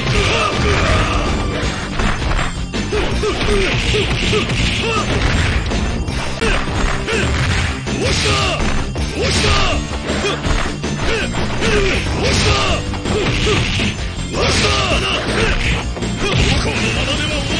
このままでも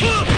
Huh!